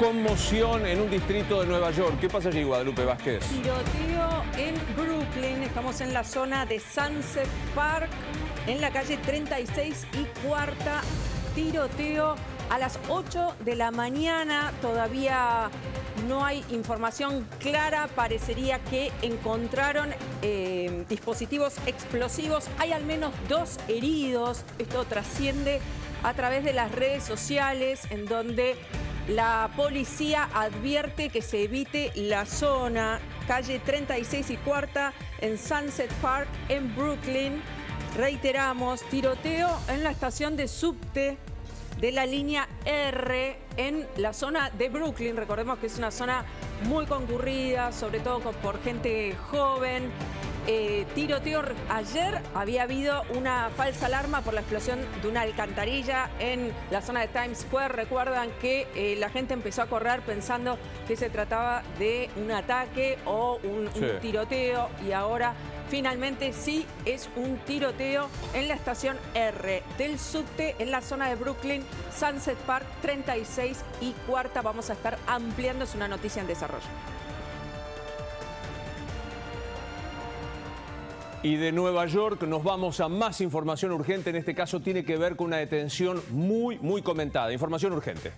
Conmoción en un distrito de Nueva York. ¿Qué pasa allí, Guadalupe Vázquez? Tiroteo en Brooklyn. Estamos en la zona de Sunset Park, en la calle 36 y cuarta. Tiroteo a las 8 de la mañana. Todavía no hay información clara. Parecería que encontraron eh, dispositivos explosivos. Hay al menos dos heridos. Esto trasciende a través de las redes sociales en donde la policía advierte que se evite la zona, calle 36 y cuarta en Sunset Park en Brooklyn. Reiteramos, tiroteo en la estación de subte de la línea R en la zona de Brooklyn. Recordemos que es una zona muy concurrida, sobre todo por gente joven. Eh, tiroteo. Ayer había habido una falsa alarma por la explosión de una alcantarilla en la zona de Times Square. Recuerdan que eh, la gente empezó a correr pensando que se trataba de un ataque o un, un tiroteo y ahora finalmente sí es un tiroteo en la estación R del subte en la zona de Brooklyn, Sunset Park 36 y cuarta. Vamos a estar ampliando, es una noticia en desarrollo. Y de Nueva York nos vamos a más información urgente. En este caso tiene que ver con una detención muy, muy comentada. Información urgente.